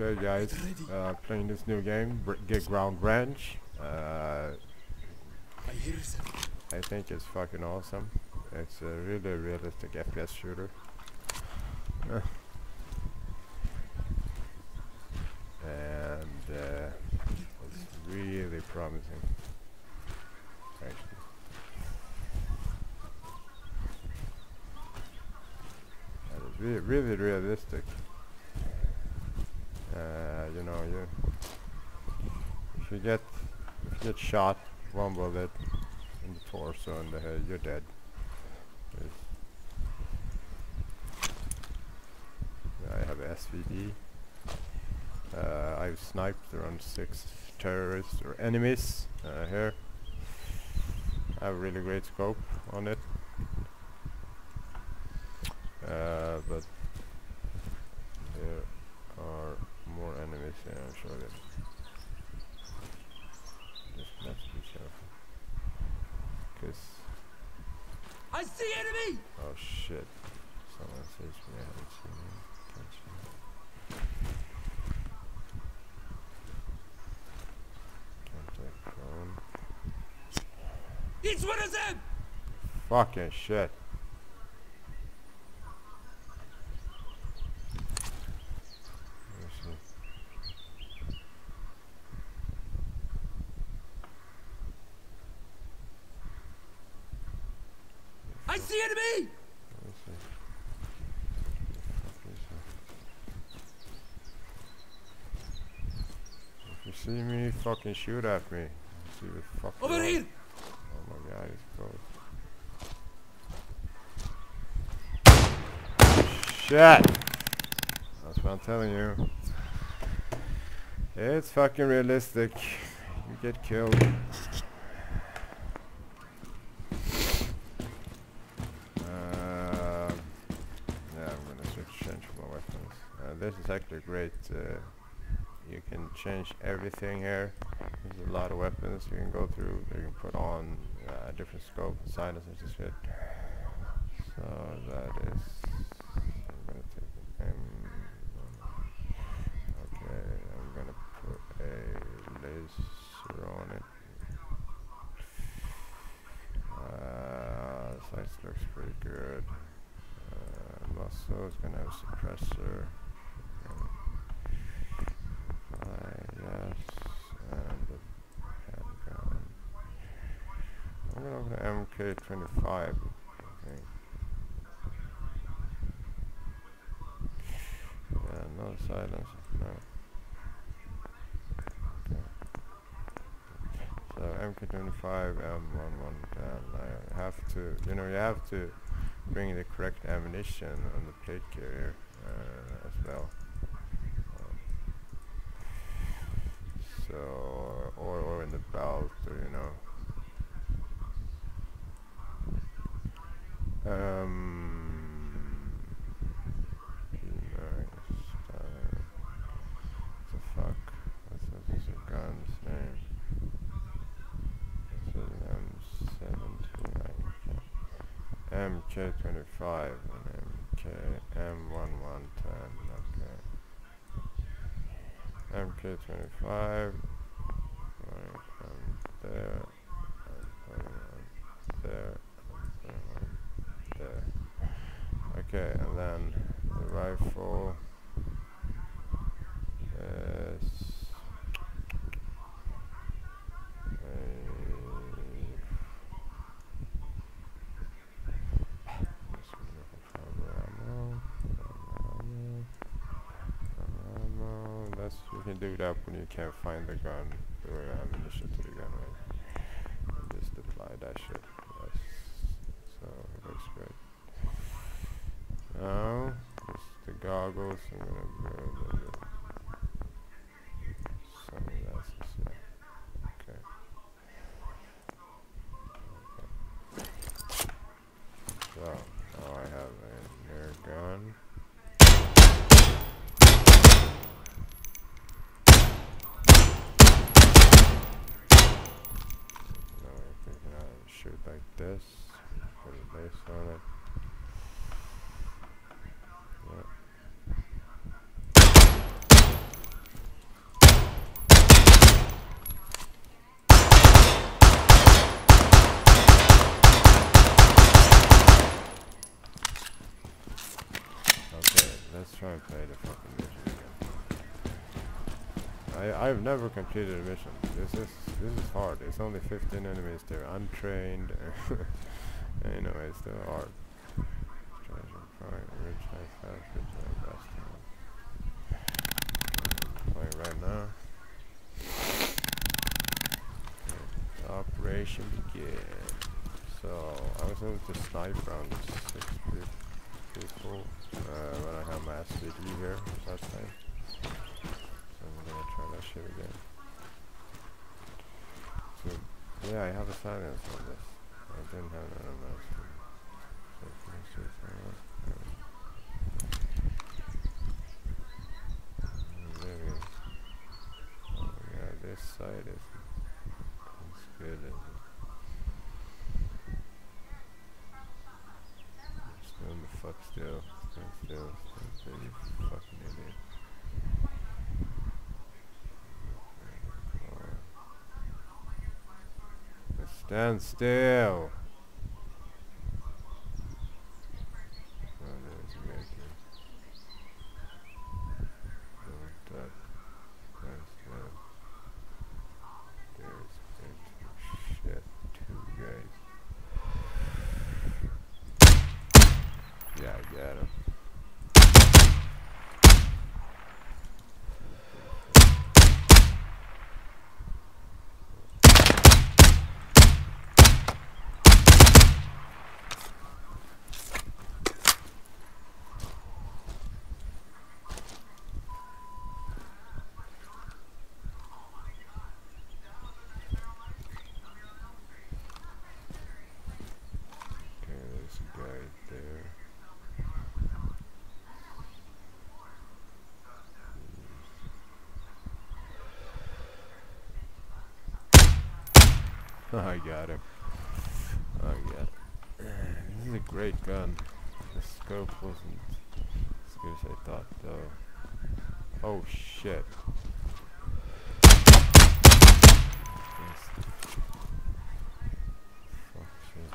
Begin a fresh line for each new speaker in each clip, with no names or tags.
Okay guys, uh, playing this new game, Get Ground Branch. Uh,
I
think it's fucking awesome. It's a really realistic FPS shooter. Uh. and it's really promising. Really, really realistic. Uh, you know, you if you get if you get shot one bullet in the torso and the head, you're dead. I have SVD. Uh, I've sniped around six terrorists or enemies uh, here. I have a really great scope on it. Uh, but there are more enemies I'll show you. Just let's be careful. Cause,
I see enemy!
oh shit. Someone sees me, I haven't seen him. Can't see him. Contact drone.
It's one of them!
Fucking shit. Let me see.
See enemy!
Me see. Fuck is it? If you see me, fucking shoot at me. See the fuck.
Over here!
Oh my god, it's. Shit! That's what I'm telling you. It's fucking realistic. You get killed. Um, yeah, I'm gonna switch change my weapons. Uh, this is actually great. Uh, you can change everything here. There's a lot of weapons you can go through. You can put on uh, different scope, silencers and shit. So that is. I'm gonna take an. Okay, I'm gonna put a laser on it. Uh, sights looks pretty good. Uh, is gonna have a suppressor. 25. Okay. Yeah, no silence. No. Okay. So MK25 M1110. I have to, you know, you have to bring the correct ammunition on the plate carrier uh, as well. Um, so, or or in the belt, or, you know. MK25 and MK M1110. Okay. MK25. Right, um, there. there. there. Okay, and then the rifle is a Just looking for other ammo, other ammo, other ammo. That's you can do that when you can't find the gun or ammunition to the gun, right? Just apply that shit. Yes. So it looks good. Now, it's the goggles. I'm gonna build a bit. Sunglasses, yeah. Okay. Okay. So, now I have a air gun. Now if we can uh, shoot like this, put a base on it. Yeah. Let's try and play the fucking mission again. I I've never completed a mission. This is this is hard. It's only 15 enemies. They're untrained. you know, it's still hard. Treasure find rich high fast rich best Playing right now. Operation begin. So I was able to snipe around six pe- people uh, when I had my SVD here last time. Try that shit again. So yeah, I have a silence on this. I didn't have that on last one. So can you see someone? Maybe. Oh yeah, this side is it's good. Is it? Stand the fuck still. Stand still. Stand still, you fucking idiot. Just Stand still. Oh, there's a guy here. Don't duck. Stand still. There's it. Shit. Two guys. Yeah, I got him. Okay, there's a guy there. I got him. I got it. This is a great gun. The scope wasn't as good as I thought though. Oh shit. Fuck shit.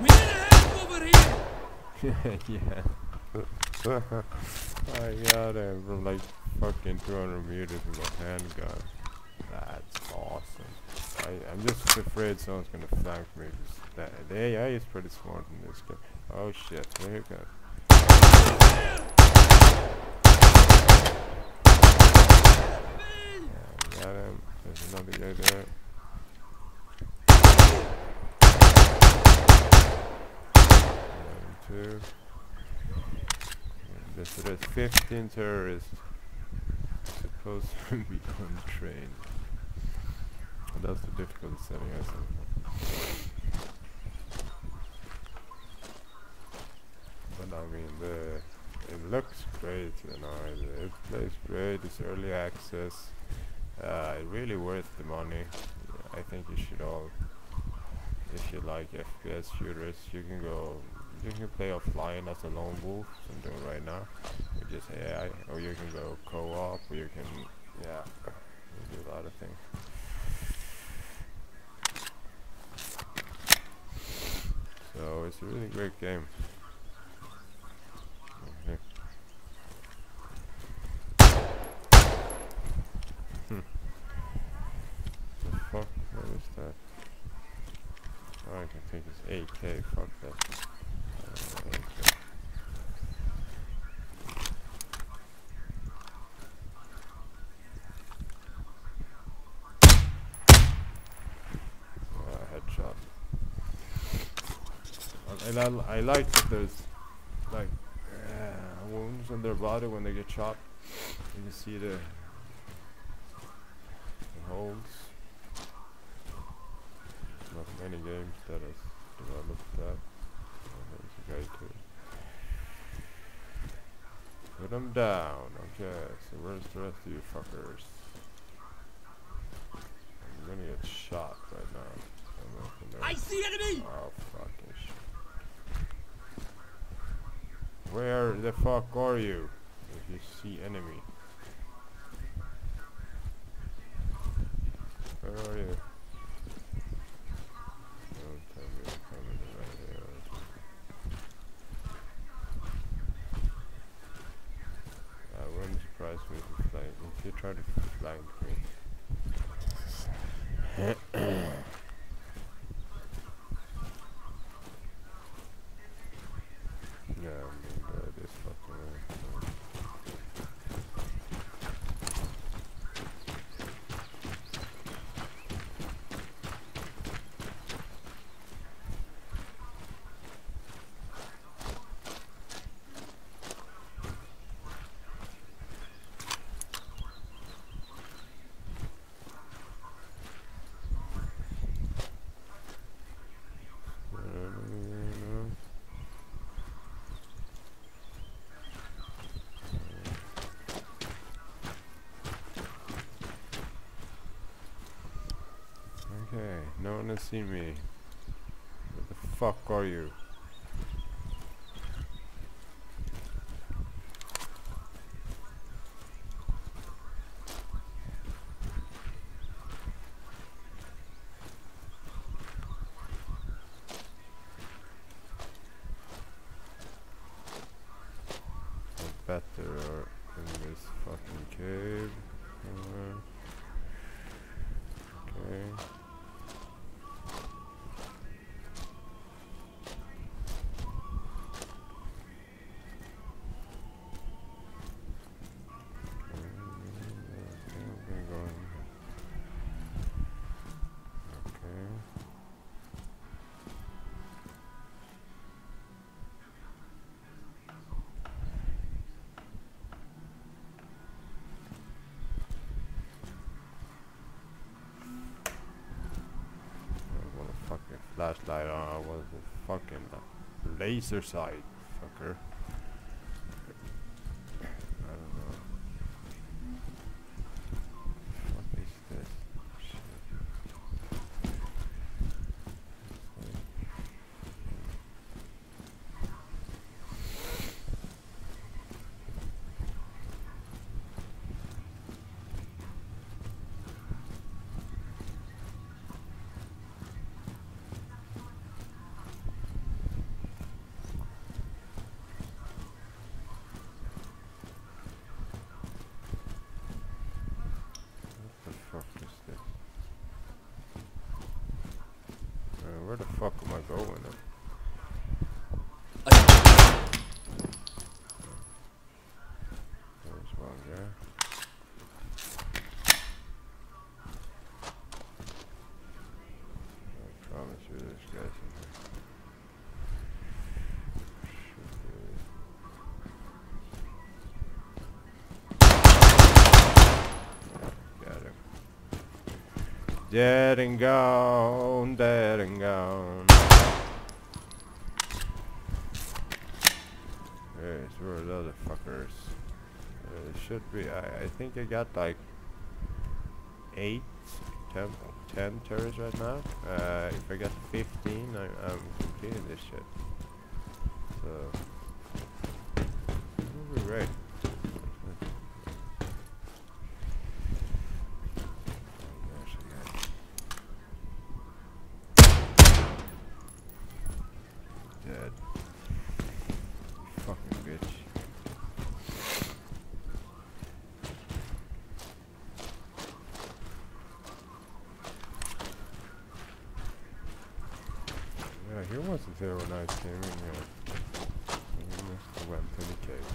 We need a help over here!
yeah. I got him from like fucking 200 meters with a handgun. That's awesome. I, I'm just afraid someone's gonna flank me. that, the AI is pretty smart in this game. Oh shit, here it goes. Yeah, got him. There's another guy there. Got there's 15 terrorists supposed to be. And that's the difficulty setting I think. But I mean, the it looks great, you know. It, plays great. It's early access. Uh, really worth the money. I think you should all, if you like FPS shooters, you can go. You can play offline as a lone wolf, I'm doing right now, just AI, or you can go co-op, or you can, yeah, you do a lot of things. So it's a really great game. Okay. Hmm. The fuck? What is that? Oh, I can think it's AK. Fuck that. Uh, AK. Uh, headshot. And I, I like that there's like uh, wounds on their body when they get shot. You see the, the holes. Not many games that has developed that. There's a guy too. Put them down. Okay, so where's the rest of you fuckers? I'm gonna get shot the fuck are you? If you see enemy. Where are you? surprise me if you try to flank me. no one has seen me. What the fuck are you? Flashlight. I want a fucking laser sight, fucker. I don't know. What is this? Shit. What the fuck is this? Uh, where the fuck am I going? then? There's one there. I promise you there's guys in here. Should be- Got him. Dead and gone, dead and gone. There's where are the other fuckers. Uh, it should be. I, I think I got like eight, ten, ten turrets right now. Uh, if I got 15, I, I'm completing this shit. So, be. There's a guy. Dead. Fucking bitch. Wasn't there when I came in here. Have went to the cave.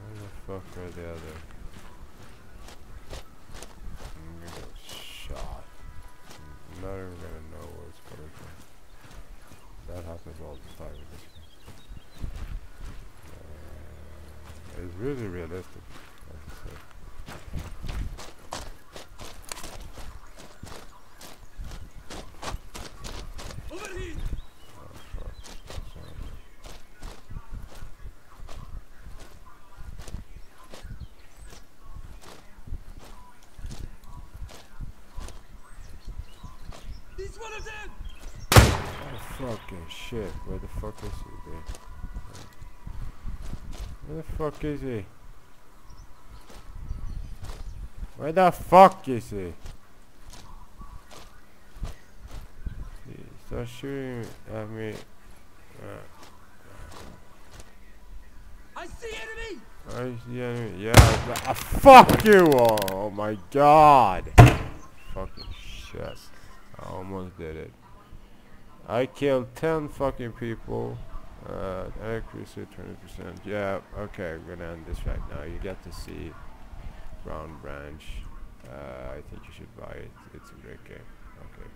Where the fuck are the other? I'm gonna get shot. I'm not even gonna know where it's coming from. That happens all the time with this game. Uh, it's really realistic, I have to say.
Over here!
Oh fuck. Sorry.
He's one of them!
Oh fucking shit. Where the fuck is he, dude? Where the fuck is he? Where the fuck is he? Start shooting at me.
I see enemy!
I see enemy. Yeah. th- ah, fuck you! Oh my god! Fucking shit. I almost did it. I killed 10 fucking people. Uh, accuracy 20%. Yeah, okay, I'm gonna end this right now. You get to see Ground Branch. Uh, I think you should buy it. It's a great game. Okay.